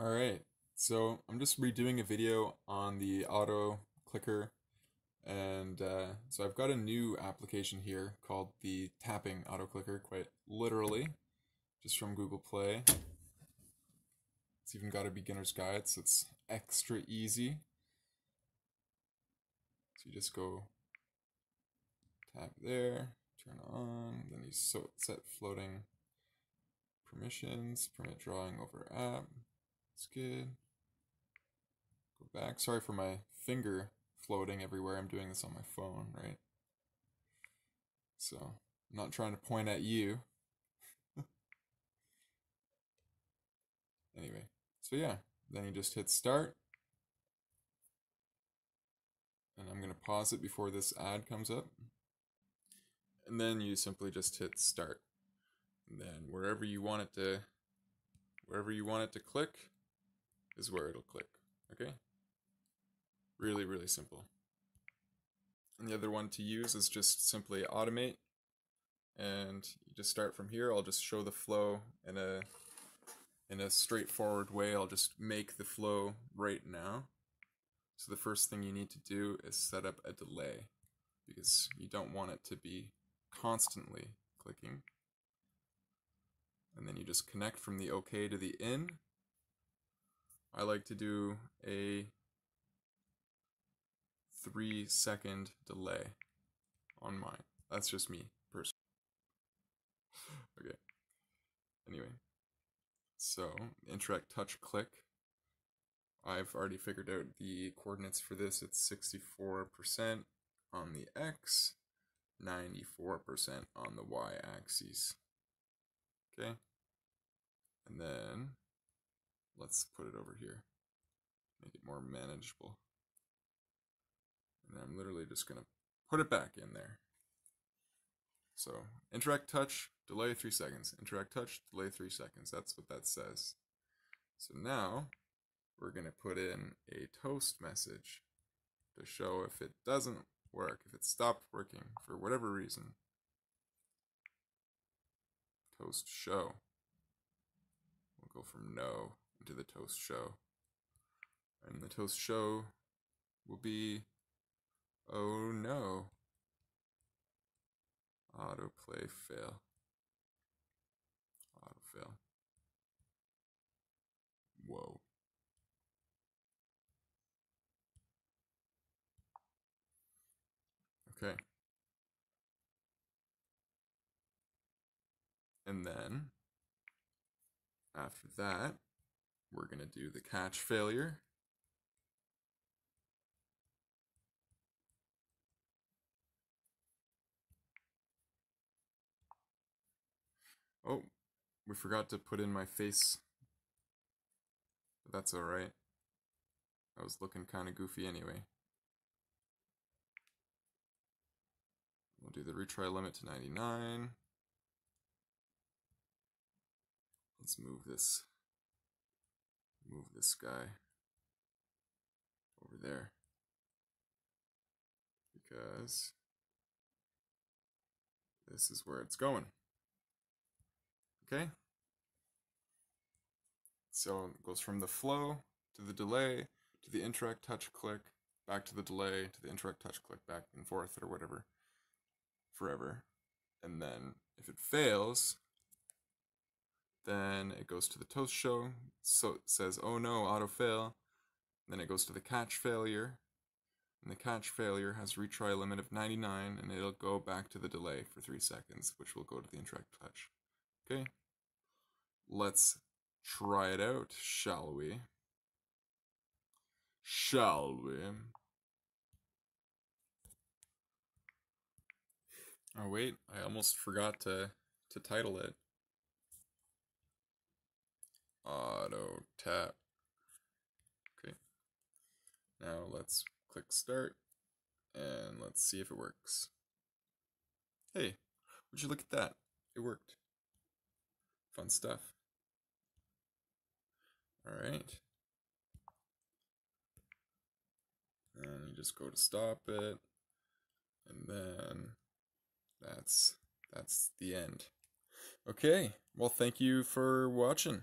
Alright, so I'm just redoing a video on the auto clicker and uh, so I've got a new application here called the tapping auto clicker quite literally just from Google Play. It's even got a beginner's guide so it's extra easy. So you just go tap there, turn on, then you so set floating permissions, permit drawing over app. It's good. Go back. Sorry for my finger floating everywhere. I'm doing this on my phone, right? So, I'm not trying to point at you. anyway, so yeah, then you just hit start. And I'm going to pause it before this ad comes up. And then you simply just hit start. And then wherever you want it to wherever you want it to click, is where it'll click. Okay? Really, really simple. And the other one to use is just simply automate. And you just start from here. I'll just show the flow in a in a straightforward way. I'll just make the flow right now. So the first thing you need to do is set up a delay because you don't want it to be constantly clicking. And then you just connect from the OK to the in I like to do a three second delay on mine. That's just me, personally. okay. Anyway, so interact touch click. I've already figured out the coordinates for this. It's 64% on the x, 94% on the y axis. Okay. And then let's put it over here. Make it more manageable. And I'm literally just going to put it back in there. So interact touch, delay three seconds. Interact touch, delay three seconds. That's what that says. So now we're going to put in a toast message to show if it doesn't work, if it stopped working for whatever reason. Toast show. We'll go from no into the toast show. And the toast show will be oh no. Autoplay fail. Auto fail. Whoa. Okay. And then after that, we're going to do the catch failure. Oh, we forgot to put in my face. But that's alright. I was looking kind of goofy anyway. We'll do the retry limit to 99. Let's move this move this guy over there because this is where it's going. Okay? So it goes from the flow to the delay to the interact touch click, back to the delay to the interact touch click, back and forth or whatever, forever. And then if it fails, then it goes to the toast show, so it says, oh no, auto fail. Then it goes to the catch failure, and the catch failure has retry limit of 99, and it'll go back to the delay for 3 seconds, which will go to the interact touch. Okay, let's try it out, shall we? Shall we? Oh wait, I almost forgot to, to title it auto tap. Okay. Now let's click start and let's see if it works. Hey, would you look at that? It worked. Fun stuff. All right. And you just go to stop it. And then that's that's the end. Okay. Well, thank you for watching